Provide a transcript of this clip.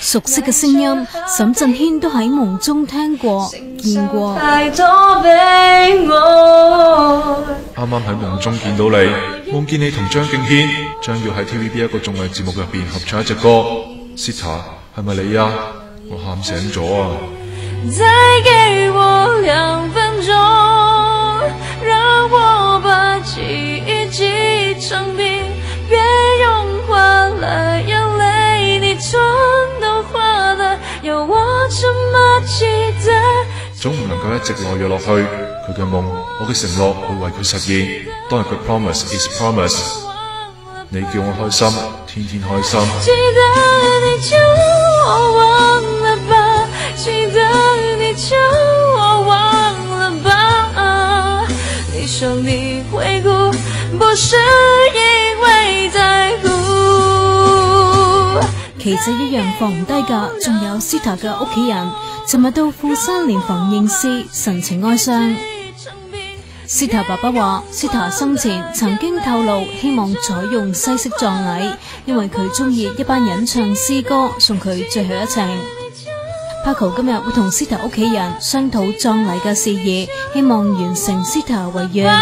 熟悉嘅声音，沈振轩都喺梦中听过、见过。啱啱喺梦中见到你，梦见你同张敬轩将要喺 TVB 一个综艺节目入边合唱一只歌。Sita 系咪你啊？我喊醒咗啊！再给我两分钟，让我把记忆记成冰，别融化了眼泪，你妆都花了，有我怎么记得？总唔能够一直懦弱落去，佢嘅梦，我嘅承诺会为佢实现。当日佢 promise is promise，你叫我开心，天天开心。记得你叫我忘你不是因为在乎。其实一样放唔低噶，仲有 Sta i 嘅屋企人，寻日到富山殓房认尸，神情哀伤。Sta i 爸爸话，Sta i 生前曾经透露，希望采用西式葬礼，因为佢中意一班人唱诗歌送佢最后一程。p a 今日会同 s t a 屋企人商讨葬礼嘅事宜，希望完成 Stella 遗愿。